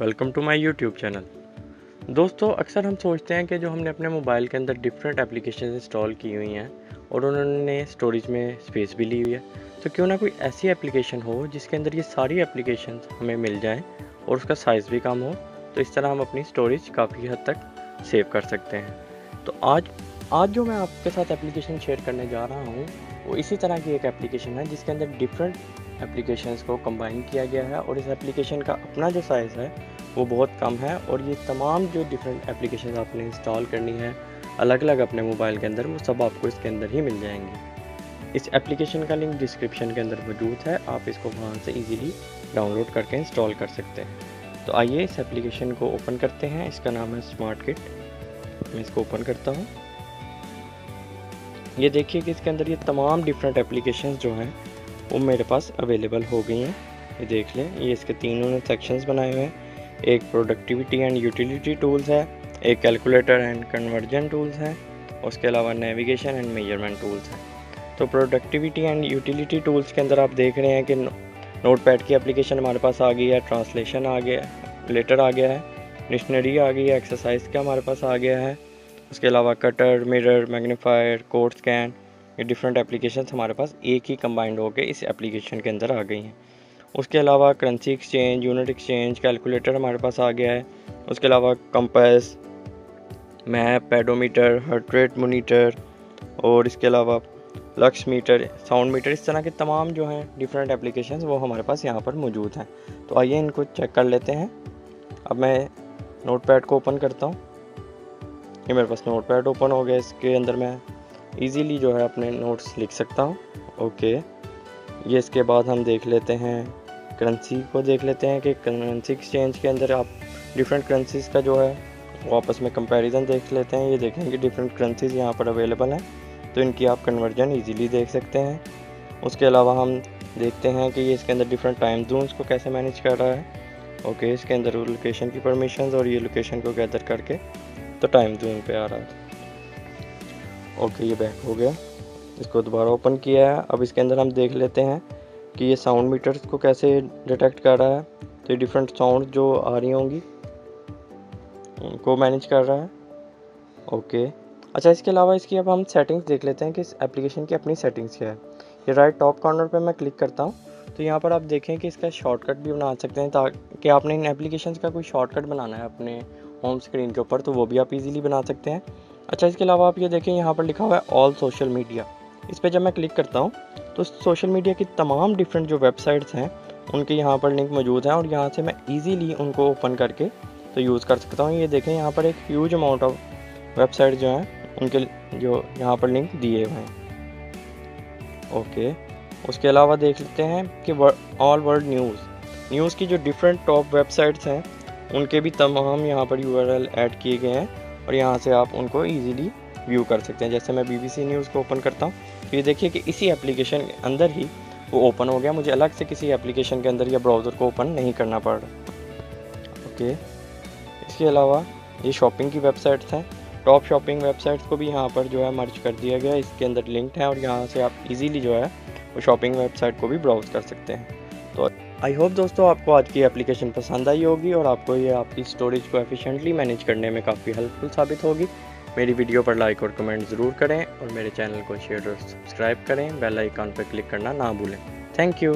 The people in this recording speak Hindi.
Welcome to my YouTube channel. दोस्तों, अक्सर हम सोचते हैं कि जो हमने अपने मोबाइल के अंदर डिफरेंट एप्लीकेशन इंस्टॉल की हुई हैं और उन्होंने स्टोरेज में स्पेस भी ली हुई है तो क्यों ना कोई ऐसी एप्लीकेशन हो जिसके अंदर ये सारी एप्लीकेशन हमें मिल जाएँ और उसका साइज़ भी कम हो तो इस तरह हम अपनी स्टोरेज काफ़ी हद तक सेव कर सकते हैं। तो आज आज जो मैं आपके साथ एप्लीकेशन शेयर करने जा रहा हूँ, वो इसी तरह की एक एप्लीकेशन है जिसके अंदर डिफरेंट एप्लीकेशंस को कंबाइन किया गया है और इस एप्लीकेशन का अपना जो साइज़ है, वो बहुत कम है और ये तमाम जो डिफरेंट एप्लीकेशन आपने इंस्टॉल करनी है अलग अलग अपने मोबाइल के अंदर, वो सब आपको इसके अंदर ही मिल जाएँगे। इस एप्लीकेशन का लिंक डिस्क्रिप्शन के अंदर मौजूद है, आप इसको वहाँ से इजीली डाउनलोड करके इंस्टॉल कर सकते हैं। तो आइए इस एप्लीकेशन को ओपन करते हैं, इसका नाम है स्मार्ट किट मैं इसको ओपन करता हूँ। ये देखिए कि इसके अंदर ये तमाम डिफरेंट एप्लीकेशन जो हैं वो मेरे पास अवेलेबल हो गई हैं। ये देख लें, ये इसके तीनों ने सेक्शंस बनाए हुए हैं। एक प्रोडक्टिविटी एंड यूटिलिटी टूल्स है, एक कैलकुलेटर एंड कन्वर्जन टूल्स हैं, उसके अलावा नेविगेशन एंड मेज़रमेंट टूल्स हैं। तो प्रोडक्टिविटी एंड यूटिलिटी टूल्स के अंदर आप देख रहे हैं कि नोट पैड की एप्लीकेशन हमारे पास आ गई है ट्रांसलेशन आ गया लेटर आ गया है डिक्शनरी आ गई है एक्सरसाइज का हमारे पास आ गया है। उसके अलावा cutter mirror magnifier code scan ये डिफरेंट एप्लीकेशन हमारे पास एक ही कंबाइंड होकर इस एप्लीकेशन के अंदर आ गई हैं। उसके अलावा currency exchange unit exchange calculator हमारे पास आ गया है। उसके अलावा compass map pedometer heart rate monitor और इसके अलावा लक्स मीटर साउंड मीटर इस तरह के तमाम जो हैं डिफरेंट एप्लीकेशन वो हमारे पास यहाँ पर मौजूद हैं। तो आइए इनको चेक कर लेते हैं। अब मैं नोट पैड को ओपन करता हूँ। ये मेरे पास नोट पैड ओपन हो गया। इसके अंदर मैं इजीली जो है अपने नोट्स लिख सकता हूँ। ओके ये इसके बाद हम देख लेते हैं करेंसी को देख लेते हैं कि करेंसी एक्सचेंज के अंदर आप डिफरेंट करेंसीज का जो है वो आपस में कंपैरिजन देख लेते हैं। ये देखें कि डिफरेंट करेंसीज यहाँ पर अवेलेबल हैं तो इनकी आप कन्वर्जन इजीली देख सकते हैं। उसके अलावा हम देखते हैं कि ये इसके अंदर डिफरेंट टाइम जोन्स को कैसे मैनेज कर रहा है। ओके इसके अंदर लोकेशन की परमिशन और ये लोकेशन को गैदर करके तो टाइम जोन पे आ रहा है। ओके, ये बैक हो गया। इसको दोबारा ओपन किया है। अब इसके अंदर हम देख लेते हैं कि ये साउंड मीटर्स को कैसे डिटेक्ट कर रहा है। तो ये डिफरेंट साउंड जो आ रही होंगी, उनको मैनेज कर रहा है। ओके। अच्छा इसके अलावा इसकी अब हम सेटिंग्स देख लेते हैं कि इस एप्लीकेशन की अपनी सेटिंग्स क्या है। ये राइट टॉप कॉर्नर पे मैं क्लिक करता हूँ। तो यहाँ पर आप देखें कि इसका शॉर्टकट भी बना सकते हैं ताकि आपने इन एप्लीकेशन का कोई शॉर्टकट बनाना है अपने होम स्क्रीन के ऊपर तो वो भी आप इजीली बना सकते हैं। अच्छा इसके अलावा आप ये देखें, यहाँ पर लिखा हुआ है ऑल सोशल मीडिया इस पर जब मैं क्लिक करता हूँ तो सोशल मीडिया की तमाम डिफरेंट जो वेबसाइट्स हैं, उनके यहाँ पर लिंक मौजूद हैं और यहाँ से मैं ईजीली उनको ओपन करके तो यूज़ कर सकता हूँ। ये देखें, यहाँ पर एक ह्यूज अमाउंट ऑफ़ वेबसाइट जो हैं, उनके जो यहाँ पर लिंक दिए हुए हैं। ओके, उसके अलावा देख लेते हैं कि ऑल वर्ल्ड न्यूज़ न्यूज़ की जो डिफरेंट टॉप वेबसाइट्स हैं, उनके भी तमाम यहाँ पर यू ऐड किए गए हैं। और यहाँ से आप उनको ईज़िली व्यू कर सकते हैं। जैसे मैं बीबीसी न्यूज़ को ओपन करता हूँ तो ये देखिए कि इसी एप्लीकेशन के अंदर ही वो ओपन हो गया। मुझे अलग से किसी एप्लीकेशन के अंदर या ब्राउज़र को ओपन नहीं करना पड़ रहा। ओके इसके अलावा ये शॉपिंग की वेबसाइट्स हैं। टॉप शॉपिंग वेबसाइट्स को भी यहाँ पर जो है मर्ज कर दिया गया। इसके अंदर लिंक्ड है और यहाँ से आप इजीली जो है वो शॉपिंग वेबसाइट को भी ब्राउज़ कर सकते हैं। तो आई होप दोस्तों आपको आज की एप्लीकेशन पसंद आई होगी और आपको ये आपकी स्टोरेज को एफिशिएंटली मैनेज करने में काफ़ी हेल्पफुल साबित होगी। मेरी वीडियो पर लाइक और कमेंट ज़रूर करें और मेरे चैनल को शेयर और सब्सक्राइब करें। बेल आइकॉन पर क्लिक करना ना भूलें। Thank you